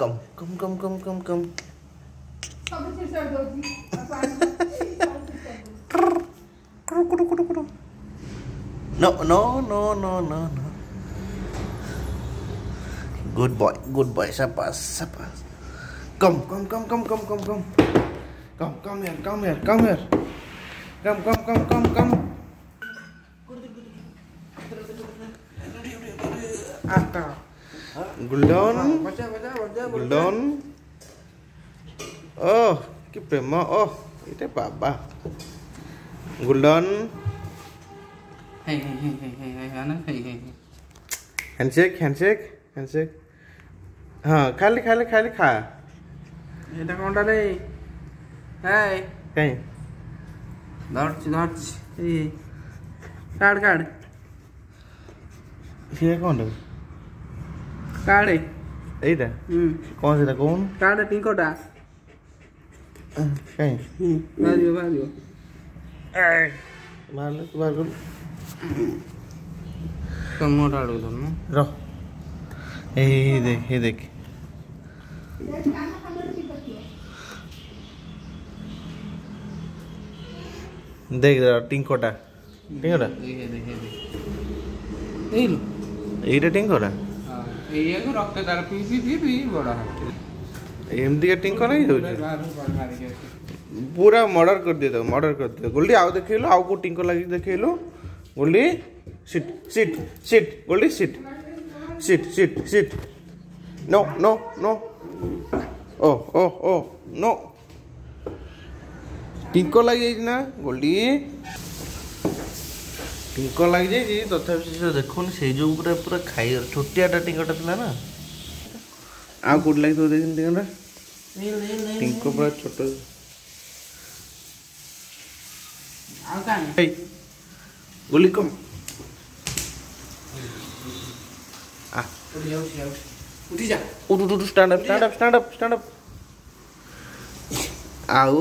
công công công công công công no no no no no no. Good boy good boy sapa sapa. Come come come come come come come come come here come here come here. Come come come come come Ata. গুলডন গুলডন ও কি প্রেম ও এটা বাবা গুলডন handshake handshake handshake হ্যাঁ খালি খালি খালি খা এটা কোনটা রে এই কাই ধরছি ধরছি এই কাট কাট সে কোনটা কাড়ে এইটা হুম কোন সেটা কোন কাড়ে টিঙ্কটা কাই হুম বাজিও বাজিও মারলে তো বার করো মোটা আলু ধর না রহ এই দেখ এই দেখ দেখ টিঙ্কটা টিঙ্কটা এইটা টিঙ্কটা ଏଇଆକୁ ରକ୍ତ ତାର ପିଇସି ପିଇ ବଡ଼ ଏମିତିକା ଟିଙ୍କ ନାଇଁ ଦଉଛି ପୁରା ମର୍ଡର କରିଦିଏ ତାକୁ ମର୍ଡର କରିଦିଏ ଗୋଲ୍ଡି ଆଉ ଦେଖେଇଲୁ ଆଉ କୋଉ ଟିଙ୍କ ଲାଗିକି ଦେଖେଇଲୁ? Goldie sit sit sit Goldie sit sit sit sit. No no no ଓ ଓ ଓ ନୋ ଟିଙ୍କ ଲାଗିଯାଇଛି ନା? ଗୋଲ୍ଡି। ଟିଙ୍କ ଲାଗିଯାଇଛି ତଥାପି ସେ ଦେଖୁନି ସେଇ ଯେଉଁ ପୁରା ପୁରା ଖାଇ ଛୋଟିଆଟା ଟିଙ୍କଟା ଥିଲା ନା। ଆଉ କେଉଁଠି ଲାଗିଥିବ ଦେଖିନି ଟିଙ୍କଟା ଟିଙ୍କ ପୁରା ଛୋଟ। ଗୁଲି କମ୍। ଆଉ